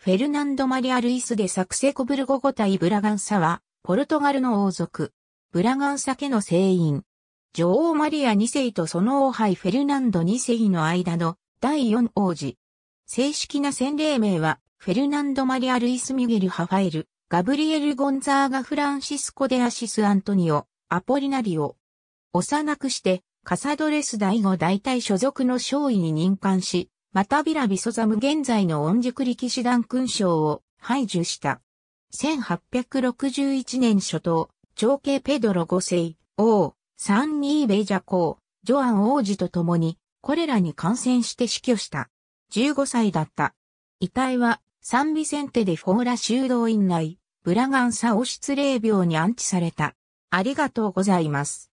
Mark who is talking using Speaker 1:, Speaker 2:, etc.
Speaker 1: フェルナンド・マリア・ルイスでサクセコブルゴゴ対ブラガンサは、ポルトガルの王族、ブラガンサ家の聖院。女王マリア2世とその王杯フェルナンド2世の間の第4王子。正式な洗礼名は、フェルナンド・マリア・ルイス・ミゲル・ハファエル、ガブリエル・ゴンザーガ・フランシスコ・デアシス・アントニオ、アポリナリオ。幼くして、カサドレス第五大隊所属の少尉に任官し、またビラビソザム現在の恩塾力士団勲章を排除した。1861年初頭、長兄ペドロ5世、王、サンニーベジャ公、ジョアン王子と共に、これらに感染して死去した。15歳だった。遺体は、サンビセンテでフォーラ修道院内、ブラガンサオ失霊病に安置された。ありがとうございます。